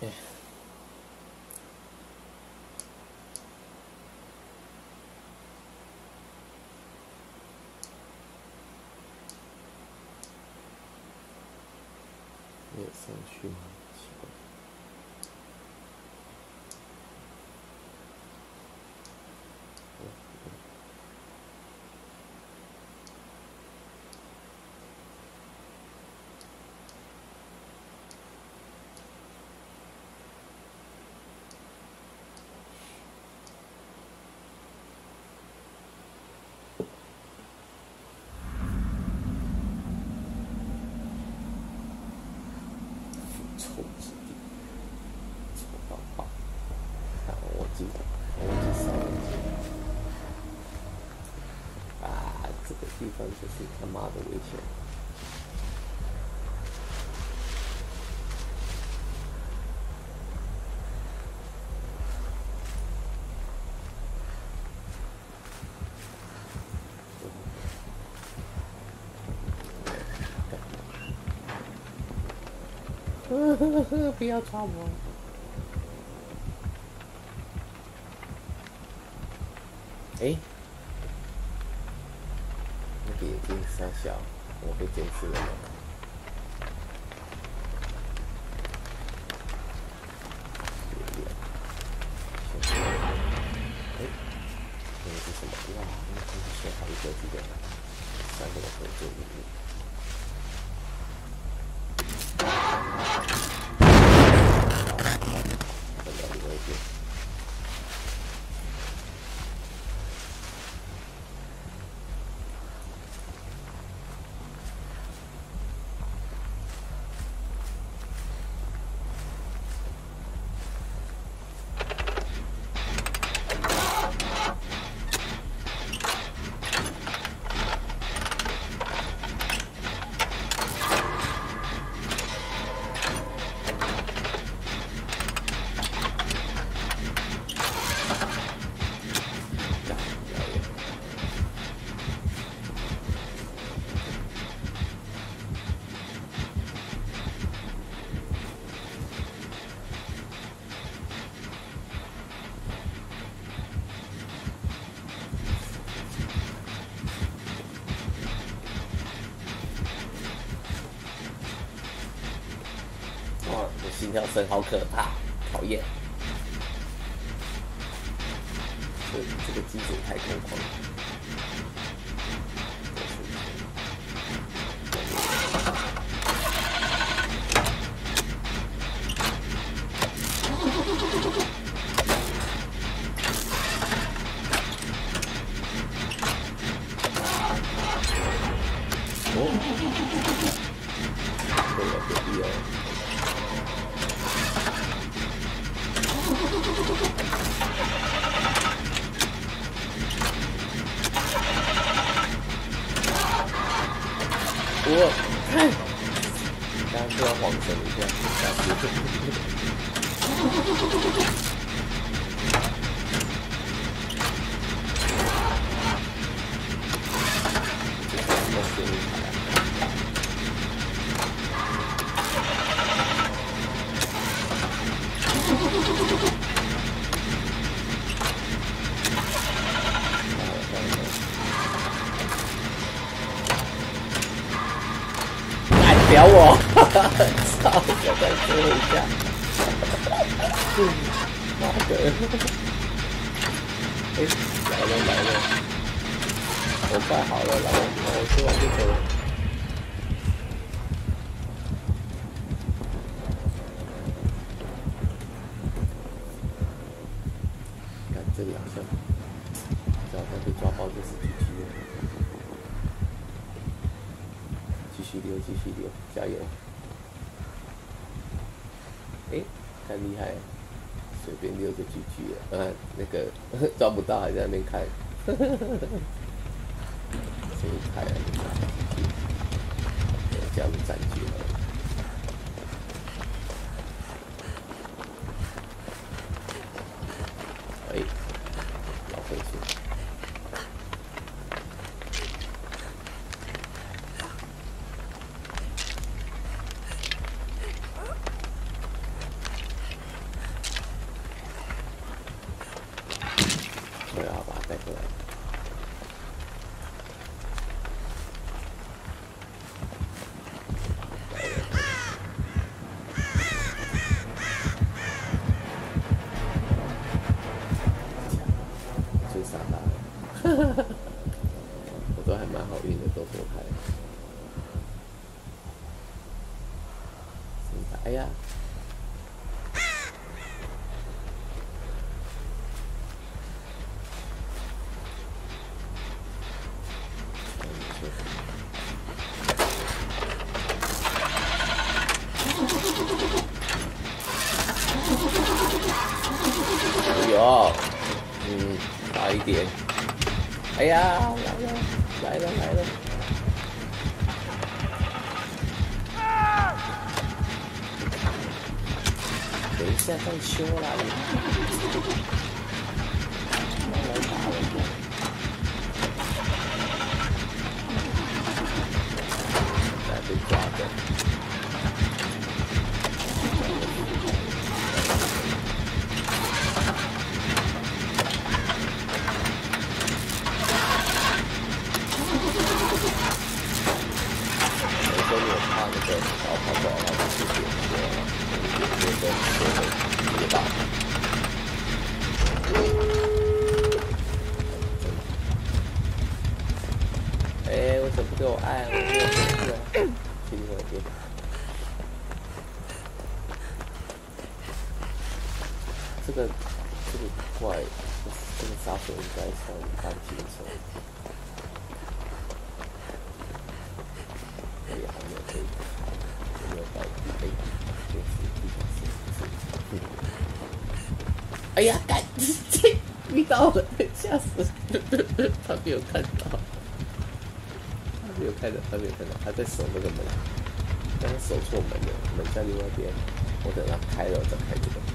没有上去吗？奇怪。臭之地，臭到爆！看我忘记，我忘记烧了啊，这他妈的危险。不要抓我！哎，那个铁定三峡我会坚持的吗？有点先看哎，那个是什么？哇，那真是写好一个这个三个的合作秘密。再聊另外一边。干表演。哇，我心跳声好可怕，讨厌。这这个机组太空旷了。我看，刚刚突然晃神一下，吓死！这是一台敢屌我！操！再再说一下，妈的！哎，来了来了，我盖好了，然后，我吃完就走了。看这里好像，这好像被抓包就是狙击了。继续溜，继续溜，加油！哎，太厉害了，随便溜就 GG 了。呃，那个抓不到，还在那边看，真厉害啊！这样占据了。哎，老回去。我都还蛮好运的，都躲开。哎呀！一下再修啦，你。来打了，来被抓的。对我爱了这个这个怪这个杀手应该是哎呀，干！遇到了，吓死了！他没有看到，没有开的，他没有看到，他在守那个门，刚刚守错门了，门在另外边，我等他开了再开这个。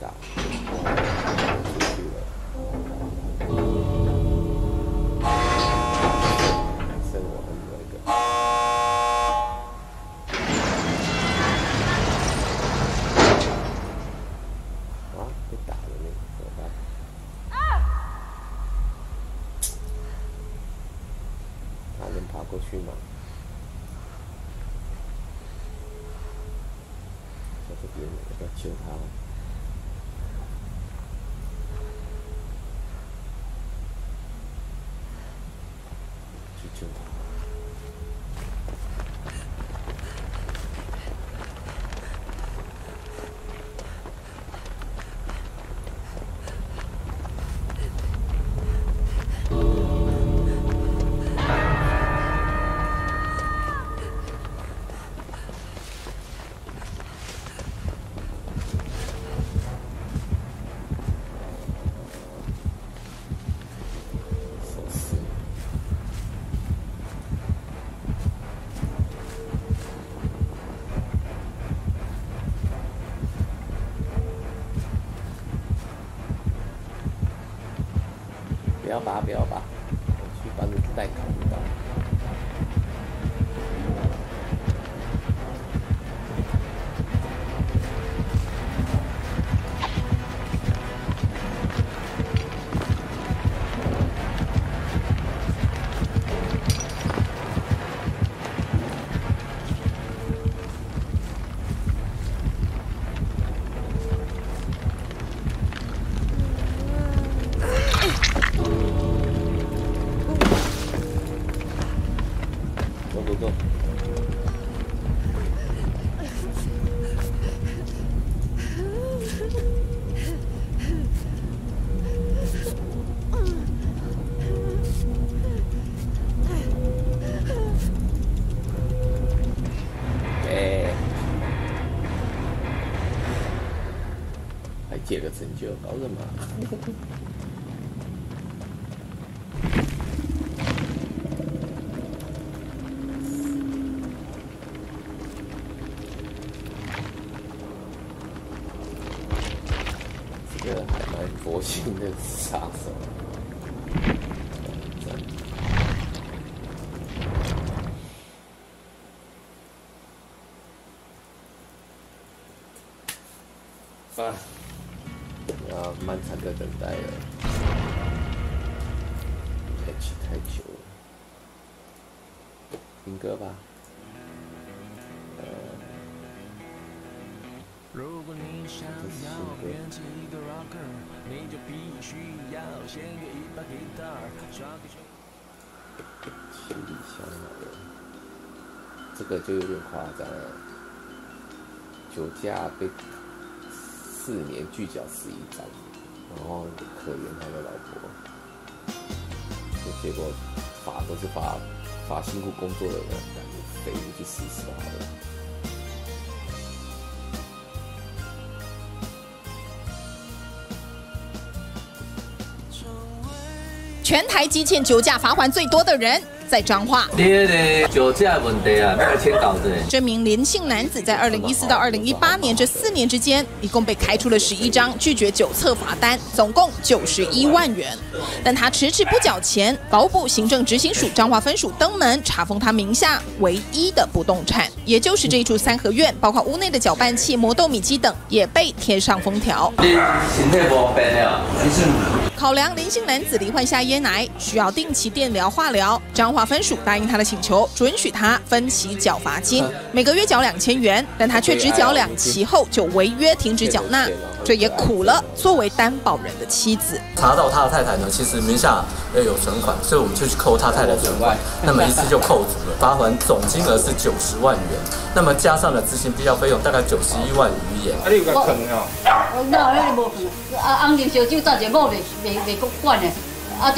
被打，出去了。剩我们那个。啊，被打了呢，怎么办？他能爬过去吗？在这边，要救他。不要拔，不要拔，我去帮你带开。成就，搞什么？这个还蛮佛性的杀手。歌吧。如果你想要变成一个 rocker，你就必须要先有一把 guitar。行李箱来了，这个就有点夸张了。酒驾被四年拒缴十一张，然后可怜他的老婆，结果罚都是罚把辛苦工作的人，废物去试试好了。全台积欠酒驾罚款最多的人。在彰化，酒驾问题啊，那个签稿子。这名林姓男子在二零一四到二零一八年这四年之间，一共被开出了十一张拒绝酒测罚单，总共九十一万元。但他迟迟不缴钱，法务部行政执行署彰化分署登门查封他名下唯一的不动产，也就是这一处三合院，包括屋内的搅拌器、磨豆米机等，也被贴上封条。你身体无变了，考量林姓男子罹患下咽癌，需要定期电疗、化疗，彰化。分署答应他的请求，准许他分期缴罚金，每个月缴两千元，但他却只缴两期后就违约停止缴纳，这也苦了作为担保人的妻子。查到他的太太呢，其实名下也有存款，所以我们就去扣他太太存款，那么一次就扣足了，罚款总金额是九十万元，那么加上了执行必要费用大概九十一万余元。你有个坑哦？那那无坑，啊，红牛烧酒暂时某未未未管的，啊，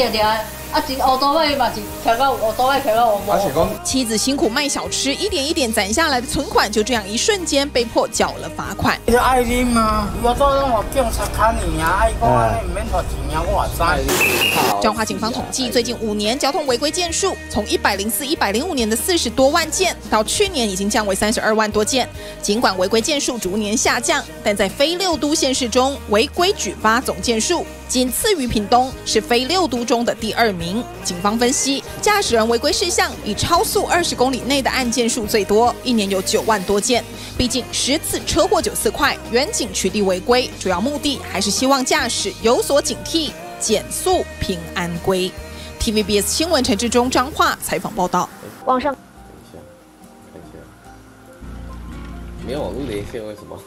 妻子辛苦卖小吃，一点一点攒下来的存款，就这样一瞬间被迫缴了罚款。你爱啉吗？我做让我警察看你呀！爱讲啊，你唔免拖钱呀，我知。彰化警方统计，最近五年交通违规件数从一百零四、一百零五年的四十多万件，到去年已经降为三十二万多件。尽管违规件数逐年下降，但在非六都县市中，违规举发总件数。仅次于屏东，是非六都中的第二名。警方分析，驾驶人违规事项以超速二十公里内的案件数最多，一年有九万多件。毕竟十次车祸九次快，远景取缔违规，主要目的还是希望驾驶有所警惕，减速平安归。TVBS 新闻陈志忠彰化采访报道。网上，等一下，看一下，没有网络连线，为什么？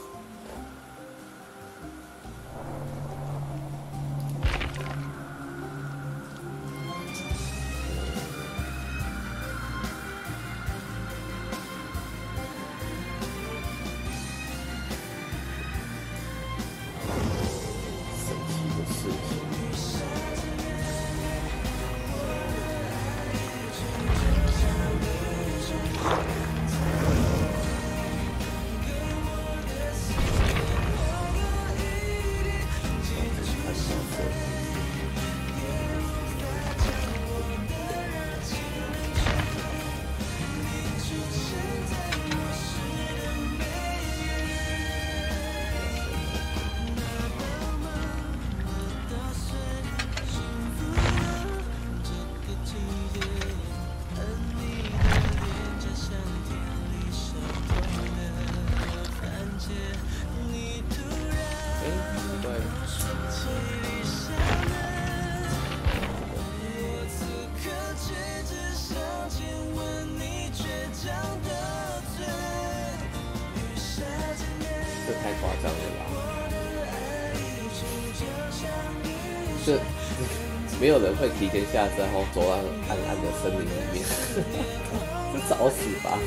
没有人会提前下车，然后走到暗暗的森林里面，是找死吧？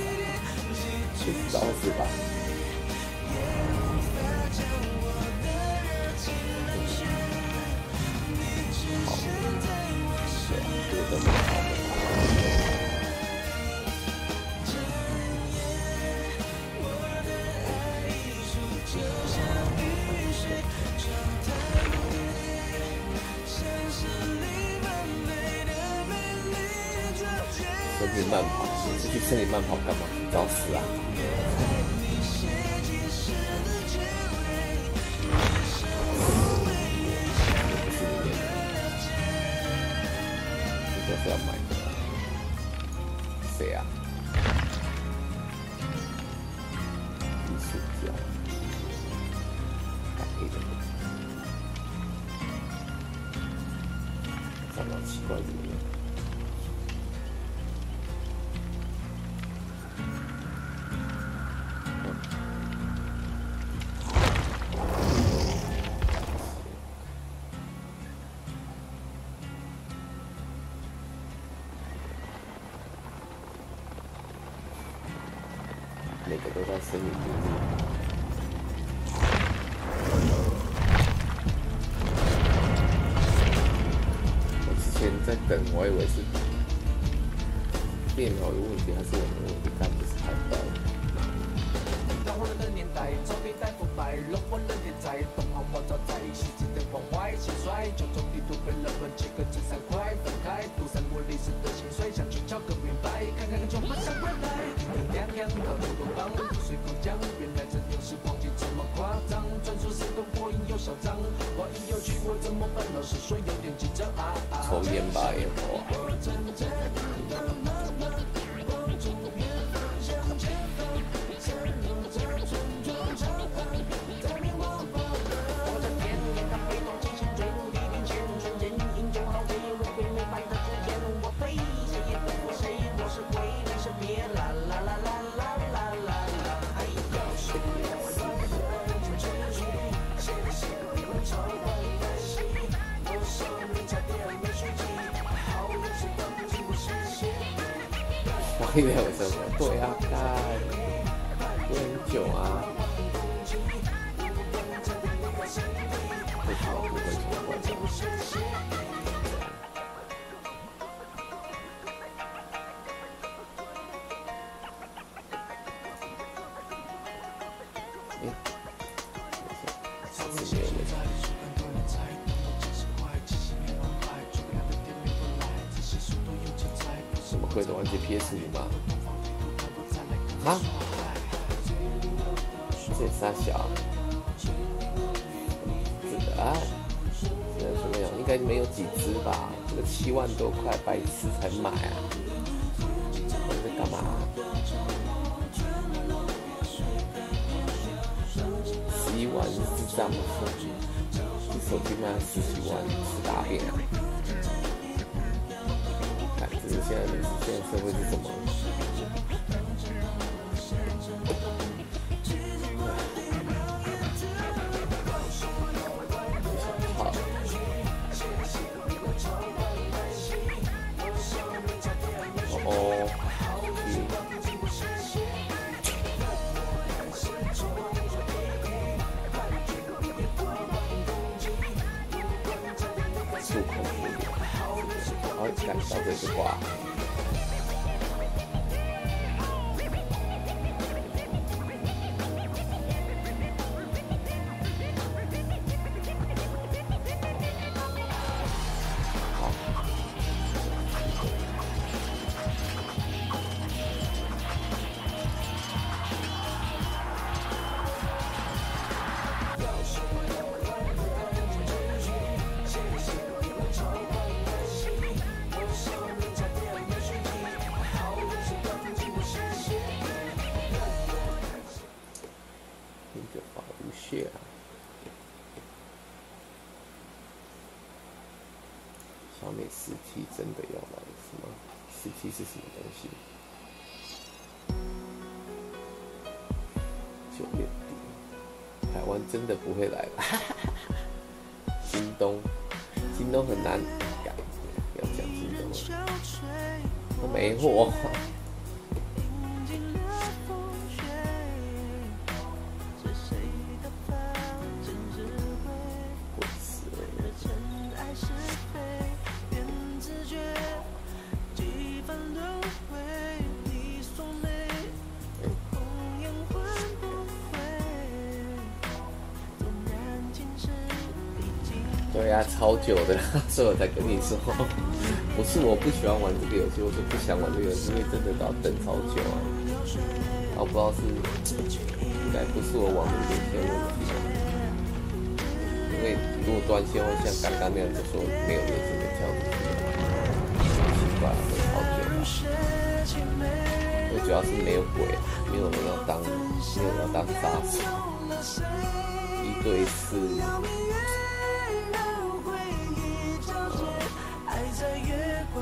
去找死吧？你去森林慢跑干嘛？找死啊！这个是要买的，谁啊？艺术家，黑的。长得好奇怪，怎么森林里面。我之前在等，我以为是电脑有问题，还是我的问题，但不是太。白，水口江，原来这又是忘记这么夸张。传说是动火影又嚣张，话音有去我怎么办？老师说有点紧张啊啊。抽烟吧，烟以为我什么？对啊，干，会很久啊。会跑不会闯关的。诶下次没有问题。什么鬼的玩具 PS 五吗？啊？这也傻小。这个啊，现在说没有，应该没有几只吧？这个七万多块，白痴才买啊！我在干嘛？十一万是智障吗？这手机卖十几万，是大便啊！现在现在社会是怎么？九月底，台湾真的不会来了。京东，京东很难改，要讲京东了，都没货。久的所以我才跟你说不是我不喜欢玩这个游戏我是不想玩这个游戏因为真的要等好久啊然后不知道是应该不是我网的问题因为如果断线会像刚刚那样子说没有人真的跳出很奇怪啊等好久了最主要是没有鬼没有人要当没有人要当杀手一对四。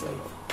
Shalom.